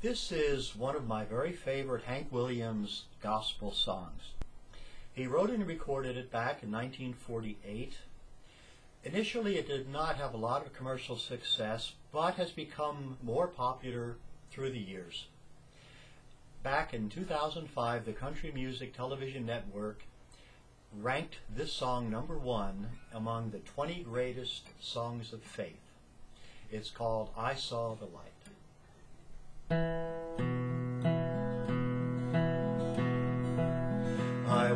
This is one of my very favorite Hank Williams gospel songs. He wrote and recorded it back in 1948. Initially, it did not have a lot of commercial success, but has become more popular through the years. Back in 2005, the Country Music Television Network ranked this song number one among the 20 greatest songs of faith. It's called I Saw the Light. I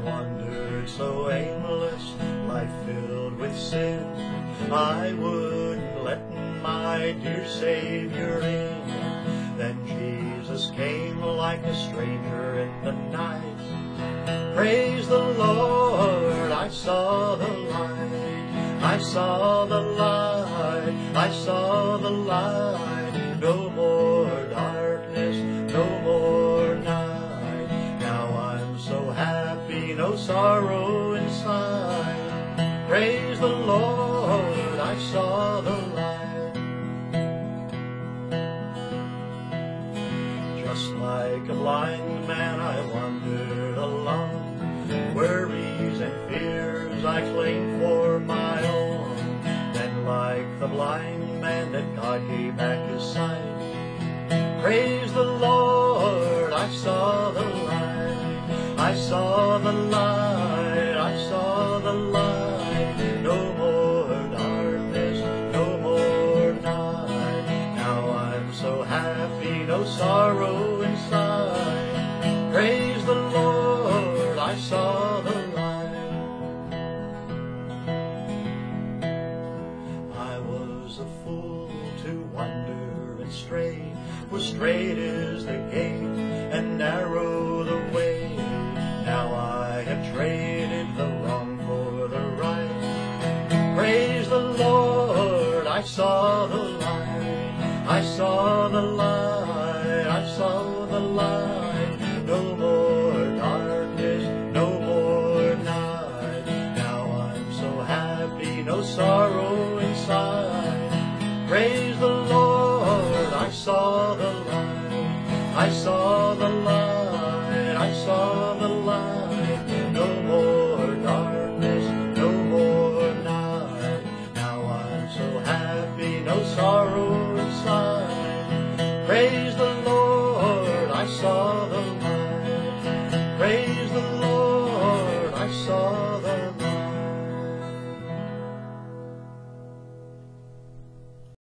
wandered so aimless, life filled with sin. I wouldn't let my dear Savior in. Then Jesus came like a stranger in the night. Praise the Lord, I saw the light. I saw the light, I saw the light. Sorrow inside. Praise the Lord, I saw the light. Just like a blind man, I wandered along. Worries and fears I claimed for my own. Then, like the blind man, that God gave back his sight. Praise the Lord, I saw the light, I saw the light. No more darkness, no more night. Now I'm so happy, no sorrow inside. Praise the Lord, I saw the light. I was a fool to wander and stray, for straight is the gate I saw the light. I saw the light, I saw the light. No more darkness, no more night. Now I'm so happy, no sorrow inside. Praise the Lord, I saw the light. I saw the light, I saw the no sorrow inside. Praise the Lord, I saw the